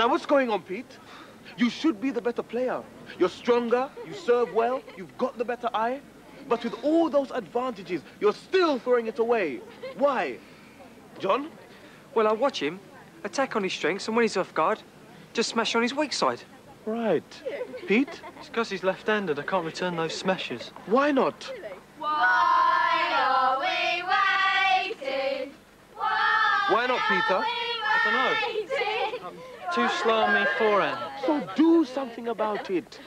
Now, what's going on, Pete? You should be the better player. You're stronger, you serve well, you've got the better eye. But with all those advantages, you're still throwing it away. Why? John? Well, I watch him, attack on his strengths, and when he's off guard, just smash on his weak side. Right. Pete? It's because he's left-handed. I can't return those smashes. Why not? Why are we waiting? Why, Why not, Peter? I don't know. Too slow on me forehand. So do something about it.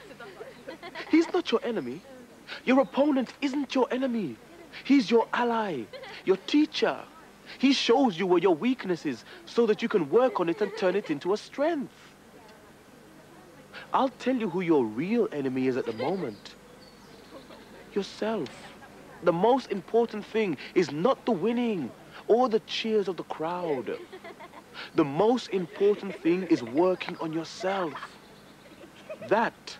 He's not your enemy. Your opponent isn't your enemy. He's your ally, your teacher. He shows you where your weakness is so that you can work on it and turn it into a strength. I'll tell you who your real enemy is at the moment. Yourself. The most important thing is not the winning or the cheers of the crowd. The most important thing is working on yourself. That,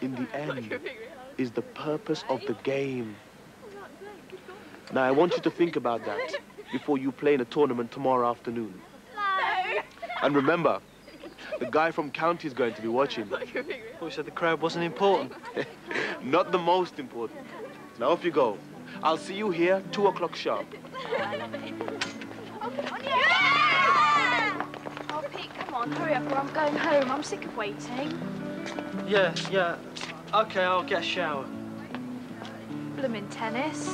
in the end, is the purpose of the game. Now, I want you to think about that before you play in a tournament tomorrow afternoon. And remember, the guy from county is going to be watching. Thought you said the crowd wasn't important. Not the most important. Now off you go. I'll see you here, two o'clock sharp. On, hurry up or I'm going home. I'm sick of waiting. Yeah, yeah. Okay, I'll get a shower. Bloomin' tennis.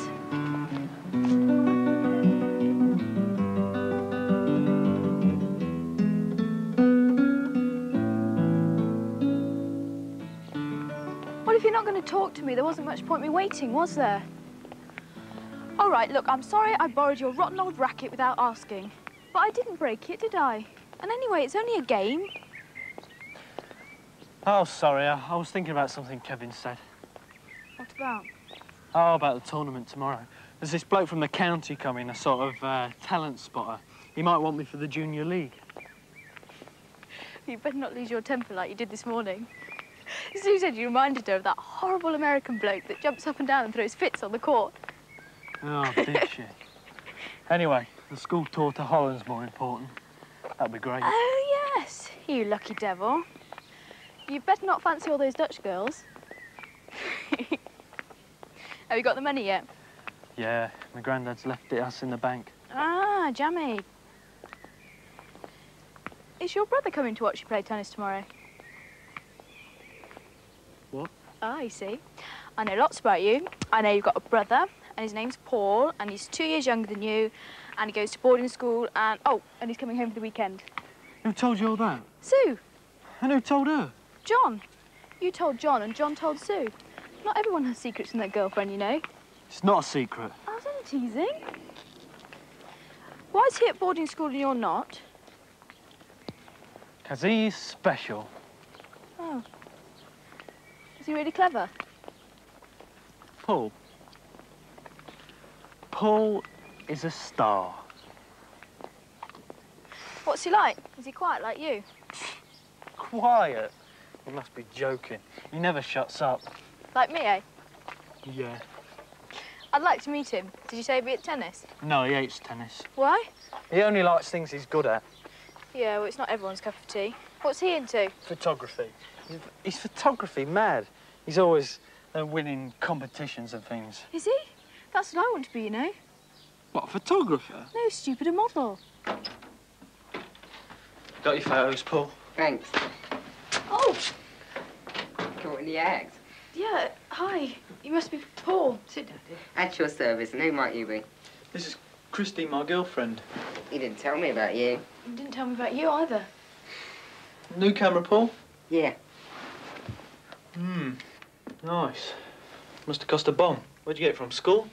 Well, if you're not going to talk to me, there wasn't much point me waiting, was there? All right, look, I'm sorry I borrowed your rotten old racket without asking. But I didn't break it, did I? And anyway, it's only a game. Oh, sorry. I, I was thinking about something Kevin said. What about? Oh, about the tournament tomorrow. There's this bloke from the county coming, a sort of uh, talent spotter. He might want me for the junior league. You better not lose your temper like you did this morning. Sue said you reminded her of that horrible American bloke that jumps up and down and throws fits on the court. Oh, did she? Anyway, the school tour to Holland's more important. That'd be great. Oh, yes. You lucky devil. You'd better not fancy all those Dutch girls. Have you got the money yet? Yeah, my granddad's left it us in the bank. Ah, jammy. Is your brother coming to watch you play tennis tomorrow? What? Ah, you see. I know lots about you. I know you've got a brother, and his name's Paul, and he's two years younger than you, and he goes to boarding school, and oh, and he's coming home for the weekend. Who told you all that? Sue, And who told her? John. You told John, and John told Sue. Not everyone has secrets from their girlfriend, you know. It's not a secret. I was only teasing. Why is he at boarding school and you're not? Because he's special. Oh. Is he really clever? Paul. Paul is a star. What's he like? Is he quiet like you? Quiet. You must be joking. He never shuts up. Like me, eh? Yeah. I'd like to meet him. Did you say he'd be at tennis? No, he hates tennis. Why? He only likes things he's good at. Yeah, well, it's not everyone's cup of tea. What's he into? Photography. He's, he's photography mad. He's always uh, winning competitions and things. Is he? That's what I want to be, you know. What, a photographer? No, stupid, a model. Got your photos, Paul? Thanks. Oh, Caught in the act. yeah. Hi. You must be Paul. Sit down, dear. At your service, and who might you be? This is Christine, my girlfriend. He didn't tell me about you. You didn't tell me about you either. New camera, Paul? Yeah. Hmm. Nice. Must have cost a bomb. Where'd you get it from? School?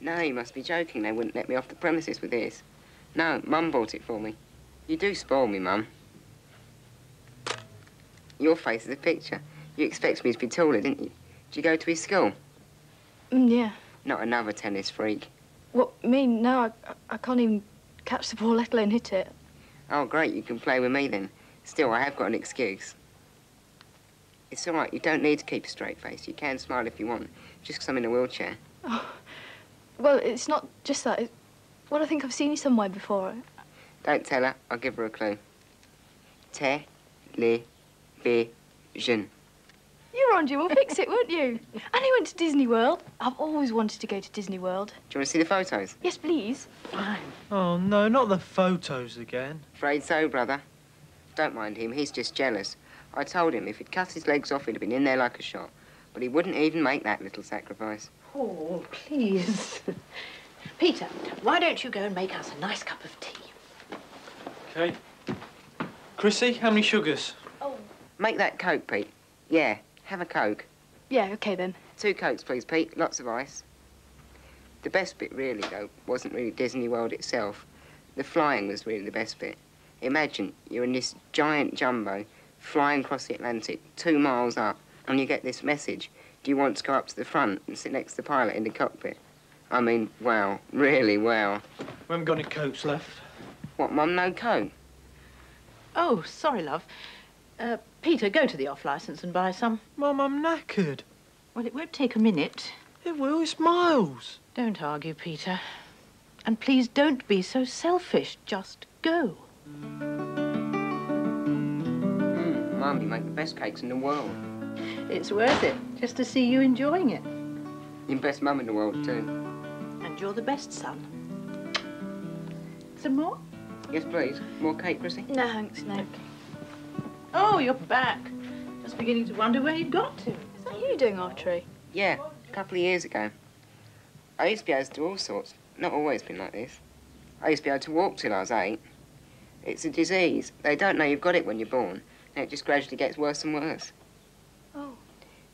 No, you must be joking. They wouldn't let me off the premises with this. No, Mum bought it for me. You do spoil me, Mum. Your face is a picture. You expect me to be taller, didn't you? Did you go to his school? Mm, yeah. Not another tennis freak. What, me? No, I, I can't even catch the ball, let alone hit it. Oh, great, you can play with me then. Still, I have got an excuse. It's all right, you don't need to keep a straight face. You can smile if you want, just 'cause I'm in a wheelchair. Well, it's not just that. It, well, I think I've seen you somewhere before. Don't tell her, I'll give her a clue. Te television. You were on Jim'll Fix It, won't you? And he went to Disney World. I've always wanted to go to Disney World. Do you want to see the photos? Yes, please. Fine. Oh, no, not the photos again. Afraid so, brother. Don't mind him, he's just jealous. I told him if he'd cut his legs off, he'd have been in there like a shot. But he wouldn't even make that little sacrifice. Oh, please. Peter, why don't you go and make us a nice cup of tea? OK. Chrissy, how many sugars? Oh. Make that Coke, Pete. Yeah, have a Coke. Yeah, okay then. Two Cokes, please, Pete. Lots of ice. The best bit, really, though, wasn't really Disney World itself. The flying was really the best bit. Imagine you're in this giant jumbo flying across the Atlantic, two miles up, and you get this message. Do you want to go up to the front and sit next to the pilot in the cockpit? I mean, wow, really wow. We haven't got any coats left. What, Mum, no coat? Oh, sorry, love. Uh, Peter, go to the off-licence and buy some. Mum, I'm knackered. Well, it won't take a minute. It will, it's miles. Don't argue, Peter. And please don't be so selfish. Just go. Mm, Mum, you make the best cakes in the world. It's worth it, just to see you enjoying it. You're the best mum in the world, too. And you're the best son. Some more? Yes, please. More cake, Chrissy? No, thanks, no. Oh, you're back. Just beginning to wonder where you'd got to. Is that you doing our tree? Yeah, a couple of years ago. I used to be able to do all sorts. Not always been like this. I used to be able to walk till I was eight. It's a disease. They don't know you've got it when you're born, and it just gradually gets worse and worse. Oh.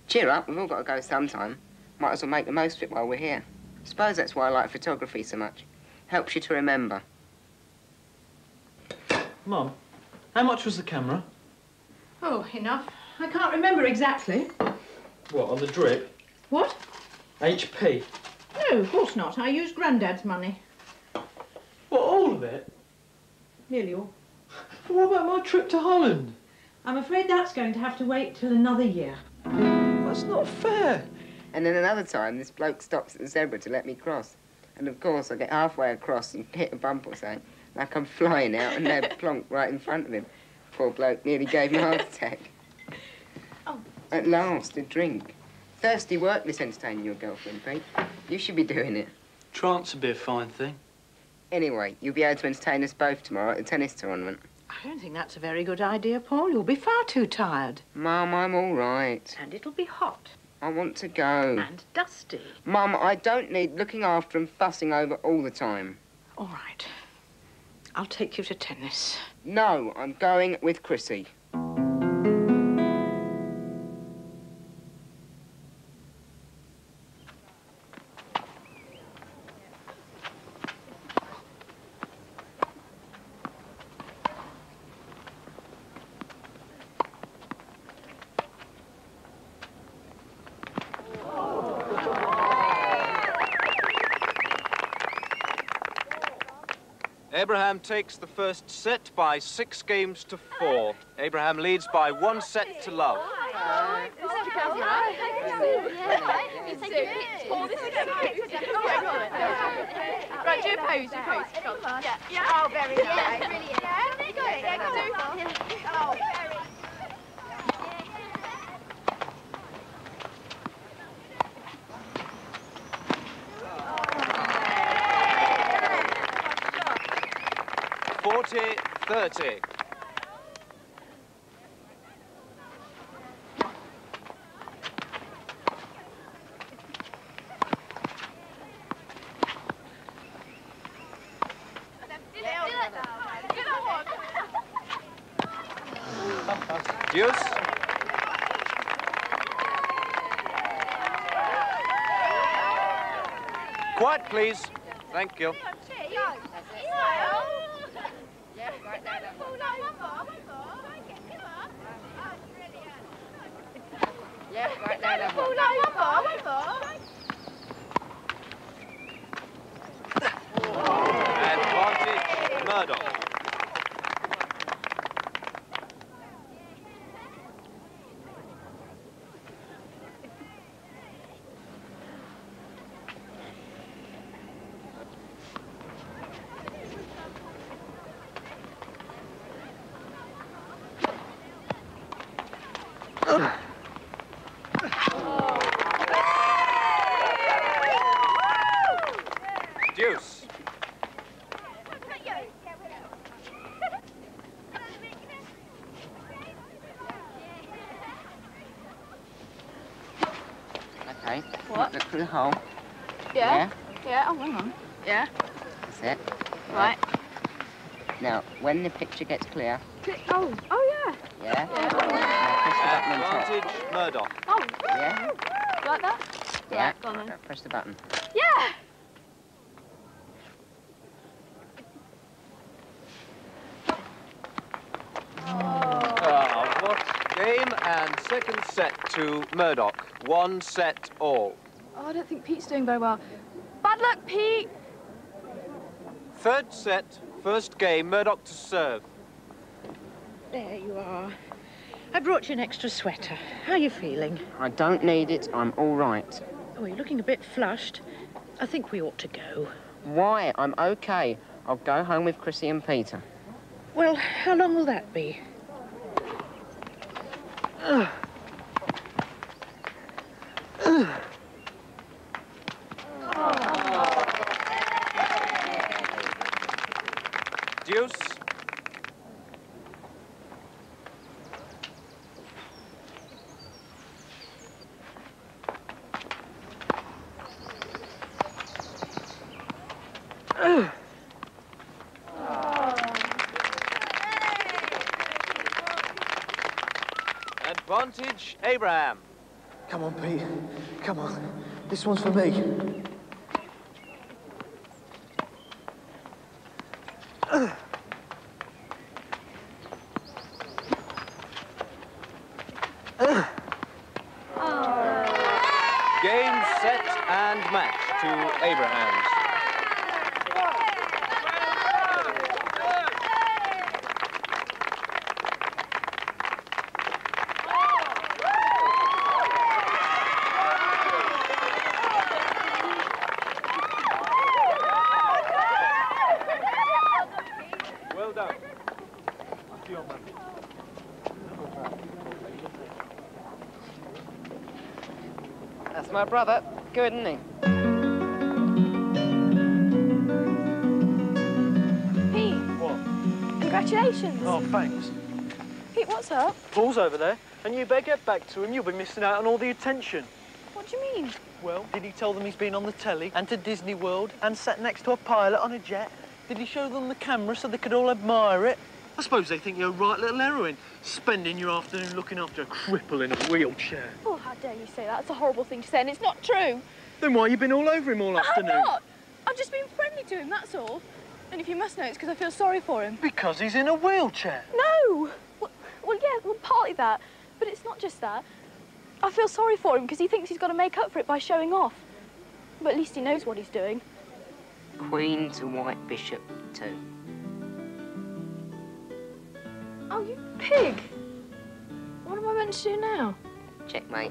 Cheer up, we've all got to go sometime. Might as well make the most of it while we're here. I suppose that's why I like photography so much. Helps you to remember. Mum, how much was the camera? Oh, enough. I can't remember exactly. What, on the drip? What? HP. No, of course not. I used Grandad's money. What, all of it? Nearly all. What about my trip to Holland? I'm afraid that's going to have to wait till another year. That's not fair. And then another time, this bloke stops at the zebra to let me cross. And of course, I get halfway across and hit a bump or something, like I come flying out, and there plonk right in front of him. Poor bloke nearly gave me a heart attack. Oh. At last, a drink. Thirsty work, this entertaining your girlfriend, Pete. You should be doing it. Trance would be a fine thing. Anyway, you'll be able to entertain us both tomorrow at the tennis tournament. I don't think that's a very good idea, Paul. You'll be far too tired. Mum, I'm all right. And it'll be hot I want to go. and dusty. Mum, I don't need looking after and fussing over all the time. All right. I'll take you to tennis. No, I'm going with Chrissy. Abraham takes the first set by six games to four. Abraham leads by one set to love. Right, do a pose, do a pose. Yeah, yeah. Oh, very nice. Yeah, brilliant. Yeah, there you go. Yeah, come on. Oh, very. Forty, thirty. Deuce. Quiet, please. Thank you. Advantage, Murdoch. Okay. What? Look through the hole. Yeah? Yeah, oh, hang on. Yeah, That's it. right. Now, when the picture gets clear, Click. Oh, oh, yeah? yeah. Now press the button on top. Advantage, Murdoch. Oh, Yeah? like that? Yeah. Right, go on then. Press the button. Yeah! Ah, what game and second set to Murdoch. One set all. Oh, I don't think Pete's doing very well. Bad luck, Pete! Third set, first game, Murdoch to serve. There you are. I brought you an extra sweater. How are you feeling? I don't need it. I'm all right. Oh, you're looking a bit flushed. I think we ought to go. Why? I'm okay. I'll go home with Chrissy and Peter. Well, how long will that be? Deuce. Advantage, Abraham. Come on, Pete. Come on. This one's for me. Game, set, and match to Abraham's. Well done. My brother. Good, isn't he? Pete, What? congratulations. Oh, thanks. Pete, what's up? Paul's over there, and you better get back to him. You'll be missing out on all the attention. What do you mean? Well, did he tell them he's been on the telly and to Disney World and sat next to a pilot on a jet? Did he show them the camera so they could all admire it? I suppose they think you're a right little heroine, spending your afternoon looking after a cripple in a wheelchair. Oh, how dare you say that? It's a horrible thing to say, and it's not true. Then why have you been all over him all I'm afternoon? not. I've just been friendly to him, that's all. And if you must know, it's because I feel sorry for him. Because he's in a wheelchair. No! Well, well, yeah, well, partly that. But it's not just that. I feel sorry for him because he thinks he's got to make up for it by showing off. But at least he knows what he's doing. Queen to white bishop two. Oh, you pig! What am I meant to do now? Checkmate.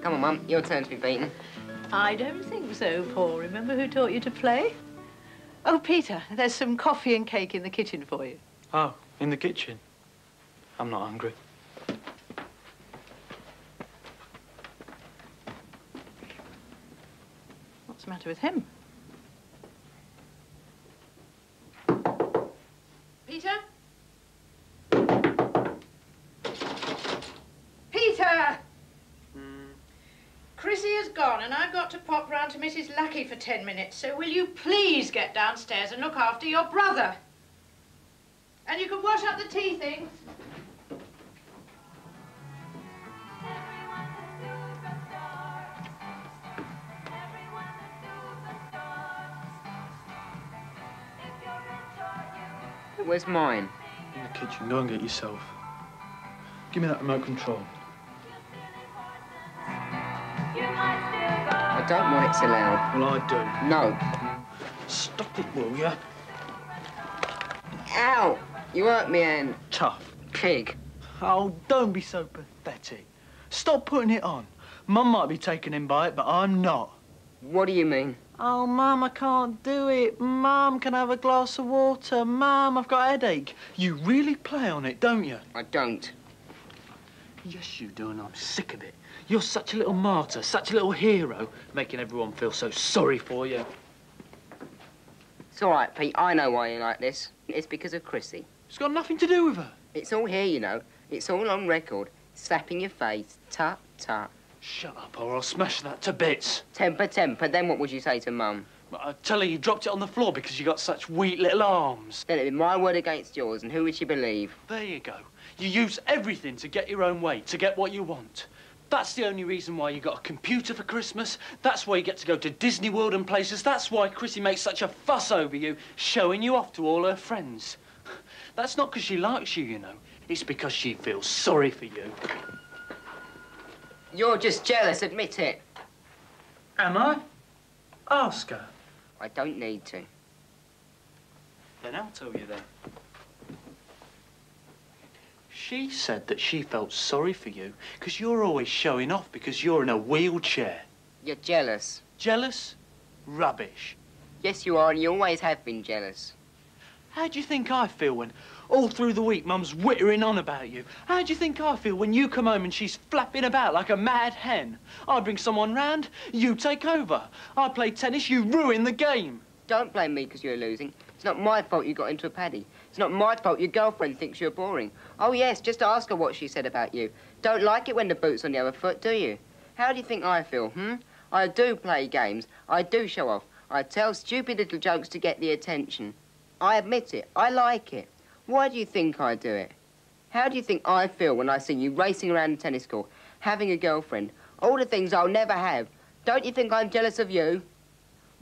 Come on, Mum. Your turn to be beaten. I don't think so, Paul. Remember who taught you to play? Oh, Peter, there's some coffee and cake in the kitchen for you. Oh, in the kitchen? I'm not hungry. What's the matter with him? Peter? Peter! Chrissy has gone and I've got to pop round to Mrs. Lucky for ten minutes, so will you please get downstairs and look after your brother? And you can wash up the tea things. Where's mine? In the kitchen, go and get yourself. Give me that remote control. Don't want it so loud. Well, I do. No. Stop it, will ya? Ow! You hurt me, Anne. Tough. Pig. Oh, don't be so pathetic. Stop putting it on. Mum might be taken in by it, but I'm not. What do you mean? Oh, Mum, I can't do it. Mum, can I have a glass of water? Mum, I've got a headache. You really play on it, don't you? I don't. Yes, you do, and I'm sick of it. You're such a little martyr, such a little hero, making everyone feel so sorry for you. It's all right, Pete. I know why you're like this. It's because of Chrissy. It's got nothing to do with her. It's all here, you know. It's all on record. Slapping your face. Tut, Tut. Shut up or I'll smash that to bits. Temper, temper. Then what would you say to Mum? I tell her you dropped it on the floor because you got such weak little arms. Then it'd be my word against yours, and who would she believe? There you go. You use everything to get your own way, to get what you want. That's the only reason why you got a computer for Christmas. That's why you get to go to Disney World and places. That's why Chrissy makes such a fuss over you, showing you off to all her friends. That's not because she likes you, you know. It's because she feels sorry for you. You're just jealous, admit it. Am I? Ask her. I don't need to. Then I'll tell you then. She said that she felt sorry for you because you're always showing off because you're in a wheelchair. You're jealous. Jealous? Rubbish. Yes, you are, and you always have been jealous. How do you think I feel when all through the week Mum's whittering on about you? How do you think I feel when you come home and she's flapping about like a mad hen? I bring someone round, you take over. I play tennis, you ruin the game. Don't blame me because you're losing. It's not my fault you got into a paddy. It's not my fault your girlfriend thinks you're boring. Oh, yes, just ask her what she said about you. Don't like it when the boot's on the other foot, do you? How do you think I feel, hmm? I do play games. I do show off. I tell stupid little jokes to get the attention. I admit it. I like it. Why do you think I do it? How do you think I feel when I see you racing around the tennis court, having a girlfriend, all the things I'll never have? Don't you think I'm jealous of you?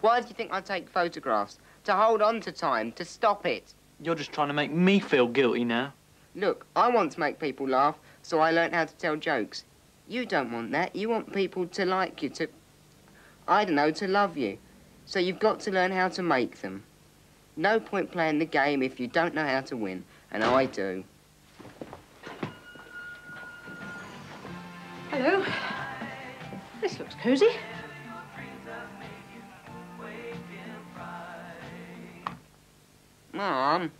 Why do you think I take photographs? To hold on to time, to stop it. You're just trying to make me feel guilty now. Look, I want to make people laugh, so I learnt how to tell jokes. You don't want that. You want people to like you, to... I don't know, to love you. So you've got to learn how to make them. No point playing the game if you don't know how to win, and I do. Hello. This looks cosy. Mom,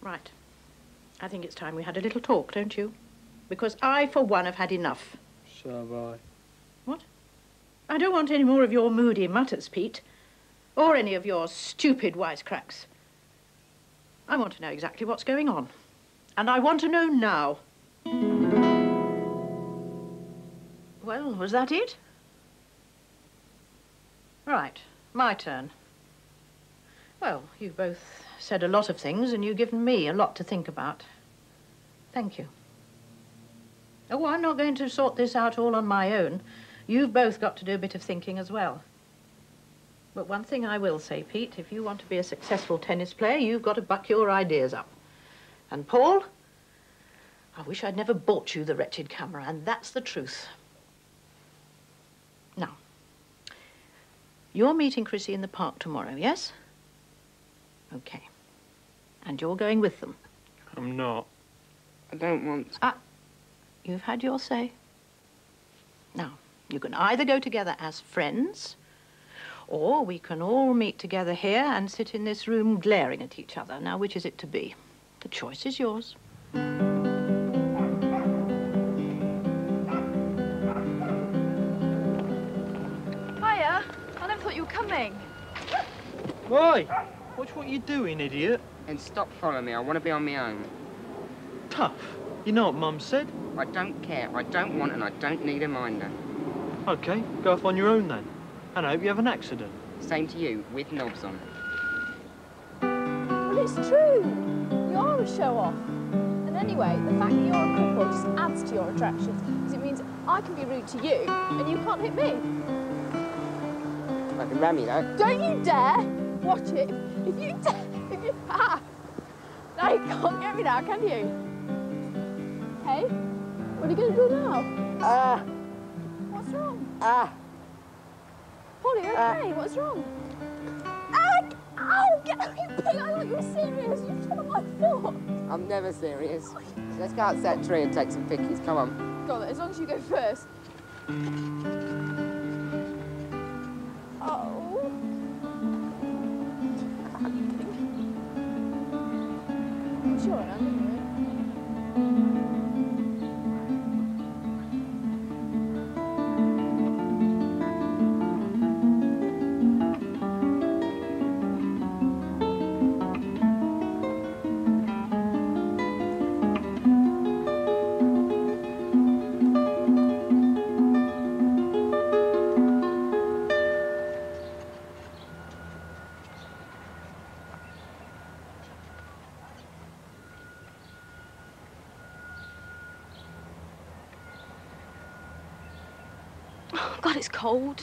Right. I think it's time we had a little talk, don't you? Because I, for one, have had enough. So have I. What? I don't want any more of your moody mutters, Pete. Or any of your stupid wisecracks. I want to know exactly what's going on. And I want to know now. Well, was that it? Right, my turn. Well, you've both said a lot of things and you've given me a lot to think about. Thank you. Oh, I'm not going to sort this out all on my own. You've both got to do a bit of thinking as well. But one thing I will say, Pete, if you want to be a successful tennis player, you've got to buck your ideas up. And Paul, I wish I'd never bought you the wretched camera, and that's the truth. Now, you're meeting Chrissy in the park tomorrow, yes? Okay. And you're going with them. I'm not. I don't want to. Ah, you've had your say. Now, you can either go together as friends, or we can all meet together here and sit in this room glaring at each other. Now, which is it to be? The choice is yours. Hiya. I never thought you were coming. Oi! Watch what you're doing, idiot. And stop following me. I want to be on my own. Tough. You know what Mum said? I don't care. I don't want and I don't need a minder. OK, go off on your own then. And I hope you have an accident. Same to you, with knobs on. Well, it's true. You are a show-off. And anyway, the fact that you're a cripple just adds to your attractions, because it means I can be rude to you, and you can't hit me. I can ram you, though. Don't you dare! Watch it. If you dare, can't get me now, can you? Hey, what are you going to do now? Ah, What's wrong? ah. Polly, you okay? What's wrong? Ah, ow! Get out, you pig! I thought you were serious. You trod on my foot. I'm never serious. Let's go outside that tree and take some pickies. Come on. Go on, as long as you go first. Sure, I'm cold.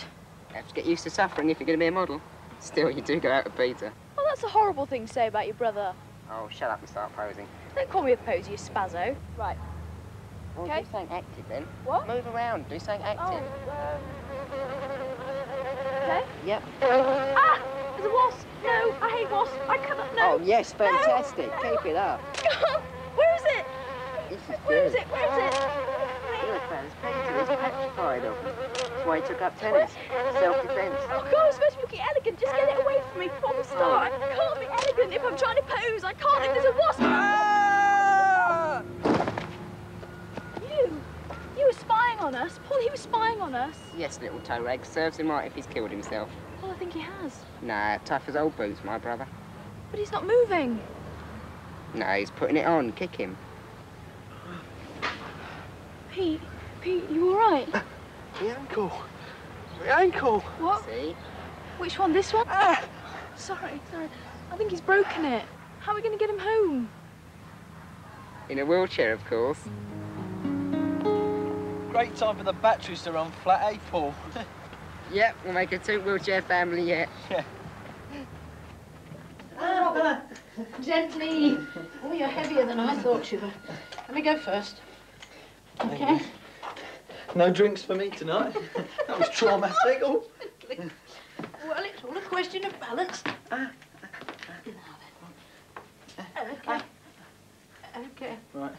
You have to get used to suffering if you're going to be a model. Still, you do go out with Peter. Oh, that's a horrible thing to say about your brother. Oh, shut up and start posing. Don't call me a posy, you spazzo. Right. Well, Okay. do something active then. What? Move around, do something Oh, active. okay. Yep. Ah! There's a wasp! No, I hate wasps. I cannot. No. Oh, yes, fantastic. Keep it up. Where is it? This is Where is it? Where is it? Look, there's Peter. He's petrified of them. That's why he took up tennis. Self-defense. Oh God, I'm supposed to be looking elegant. Just get it away from me from the start. I can't be elegant if I'm trying to pose. I can't if there's a wasp. You, you were spying on us. Paul, he was spying on us. Yes, little toe rag. Serves him right if he's killed himself. Well, I think he has. Nah, tough as old boots, my brother. But he's not moving. No, he's putting it on. Kick him. Pete, Pete, you all right? My ankle. My ankle. What? See? Which one? This one? Ah! Sorry, sorry. I think he's broken it. How are we going to get him home? In a wheelchair, of course. Great time for the batteries to run flat, eh, Paul? Yep, we'll make a two-wheelchair family yet. Gently. Oh, you're heavier than I thought you were. Let me go first. Okay. No drinks for me tonight. that was traumatic. Oh. Well, it's all a question of balance. Now then. Okay. Okay. Right.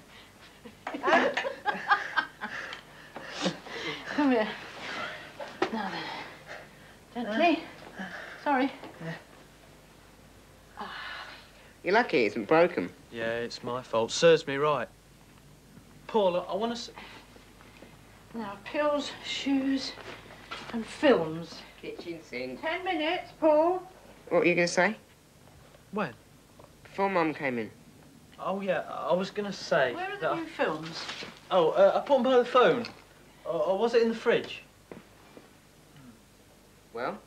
Come here. Now then. Gently. Sorry. Ah. You're lucky it isn't broken. Yeah, it's my fault. Serves me right. Paul, I want to. Now, pills, shoes, and films. Kitchen sink. Ten minutes, Paul. What were you going to say? When? Before Mum came in. Oh yeah, I was gonna say. Where are that the I- new films? Oh, uh, I put them by the phone. Or, or was it in the fridge? Well,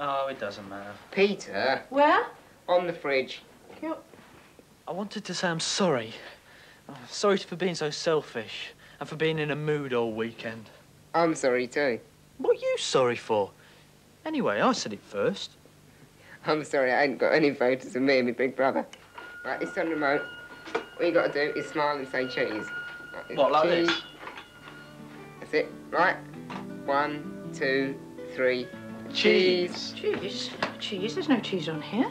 Oh, it doesn't matter. Peter, Where? on the fridge. I wanted to say I'm sorry. Oh, sorry for being so selfish and for being in a mood all weekend. I'm sorry too. What are you sorry for? Anyway, I said it first. I'm sorry I ain't got any photos of me and my big brother. Right, it's on the remote. All you got to do is smile and say cheese. Right, What, like cheese. this? That's it. Right. One, two, three. Cheese. Cheese. Cheese? There's no cheese on here.